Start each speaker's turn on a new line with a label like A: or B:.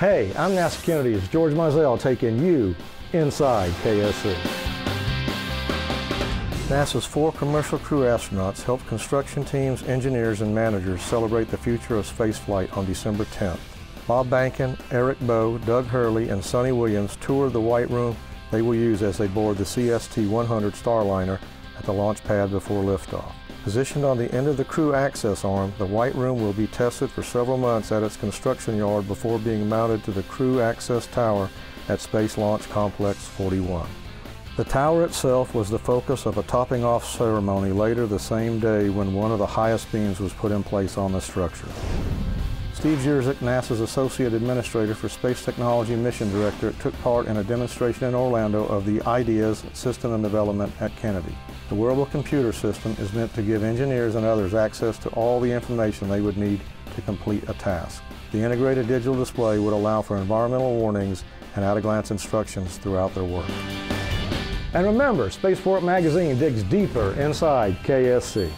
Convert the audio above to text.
A: Hey, I'm NASA Kennedy's George Mizell taking you inside KSC. NASA's four commercial crew astronauts helped construction teams, engineers, and managers celebrate the future of spaceflight on December 10th. Bob Behnken, Eric Boe, Doug Hurley, and Suni Williams toured the White Room they will use as they board the CST-100 Starliner at the launch pad before liftoff. Positioned on the end of the crew access arm, the White Room will be tested for several months at its construction yard before being mounted to the crew access tower at Space Launch Complex 41. The tower itself was the focus of a topping off ceremony later the same day when one of the highest beams was put in place on the structure. Steve Jurczyk, NASA's Associate Administrator for Space Technology Mission Director, took part in a demonstration in Orlando of the IDEAS system and development at Kennedy. The wearable computer system is meant to give engineers and others access to all the information they would need to complete a task. The integrated digital display would allow for environmental warnings and at-a-glance instructions throughout their work. And remember, Spaceport Magazine digs deeper inside KSC.